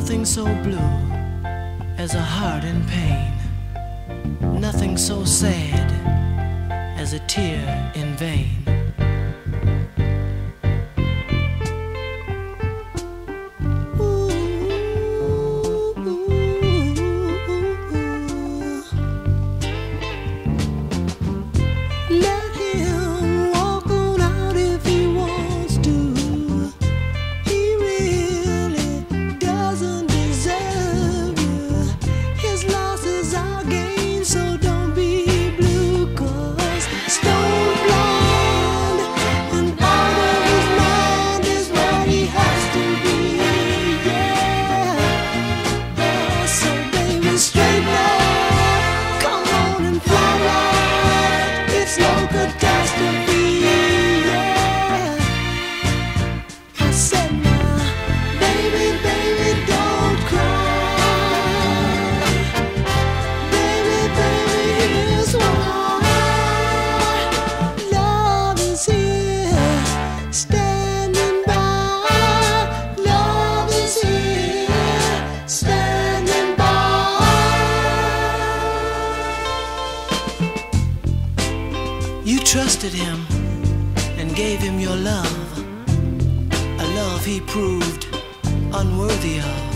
Nothing so blue as a heart in pain. Nothing so sad as a tear in vain. good day. trusted him and gave him your love, a love he proved unworthy of.